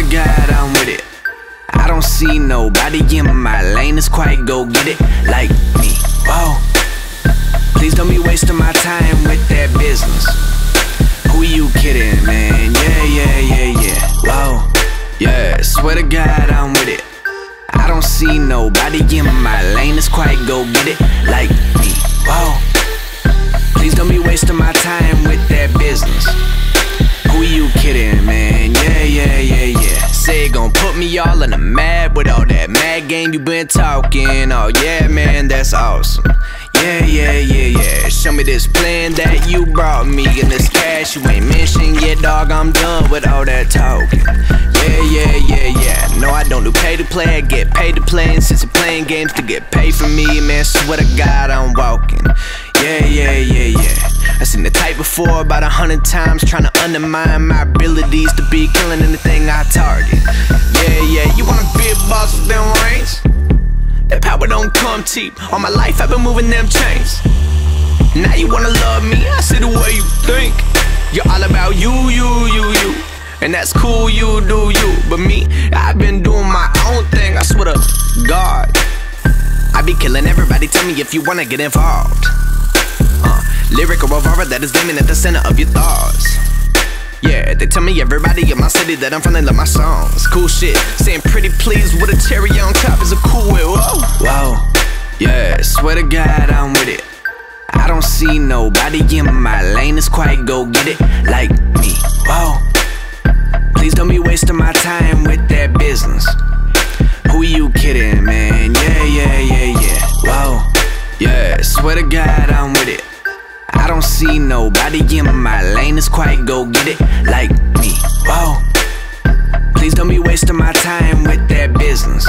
to God, I'm with it. I don't see nobody in my lane that's quite go get it like me. Whoa. Please don't be wasting my time with that business. Who you kidding, man? Yeah, yeah, yeah, yeah. Whoa. Yeah, swear to God, I'm with it. I don't see nobody in my lane that's quite go get it like me all in the mad with all that mad game you been talking. Oh yeah, man, that's awesome. Yeah, yeah, yeah, yeah. Show me this plan that you brought me and this cash you ain't mentioned yet, dog. I'm done with all that talking. Yeah, yeah, yeah, yeah. No, I don't do pay to play, I get paid to play. And since you're playing games to get paid for me, man, swear to God, I'm walking. Yeah, yeah, yeah, yeah. I seen the type before about a hundred times, trying to undermine my abilities to be killing anything I target. Yeah, yeah, you wanna be a boss with them reins? That power don't come cheap. All my life I've been moving them chains. Now you wanna love me, I see the way you think. You're all about you, you, you, you. And that's cool, you do you. But me, I've been doing my own thing, I swear to God. I be killing everybody, tell me if you wanna get involved. Lyrical revolver that is aiming at the center of your thoughts. Yeah, they tell me everybody in my city that I'm finna love my songs. Cool shit, saying pretty please with a cherry on top is a cool way. Whoa, whoa, yeah, swear to God I'm with it. I don't see nobody in my lane that's quite go get it like me. Whoa, please don't be wasting my time with that business. Who you kidding, man? Yeah, yeah, yeah, yeah. Whoa, yeah, swear to God I'm with it. Don't see nobody in my lane that's quite go get it like me. Whoa. Please don't be wasting my time with that business.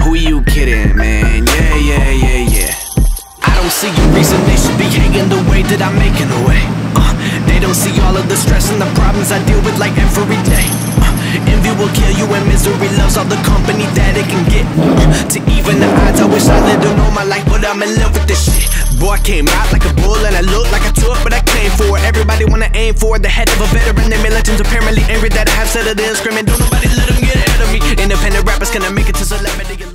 Who you kidding, man? Yeah, yeah, yeah, yeah. I don't see a reason they should be hating the way that I'm making away. Uh, they don't see all of the stress and the problems I deal with like every day. Uh, envy will kill you and misery loves all the company that it can get. Uh, to even the odds, I wish I lived know my life, but I'm in love with this shit. Came out like a bull and I look like I took, but I came for it. Everybody wanna aim for. The head of a veteran, they legends apparently angry that I have settled in screaming. Don't nobody let them get ahead of me. Independent rappers, I make it to select?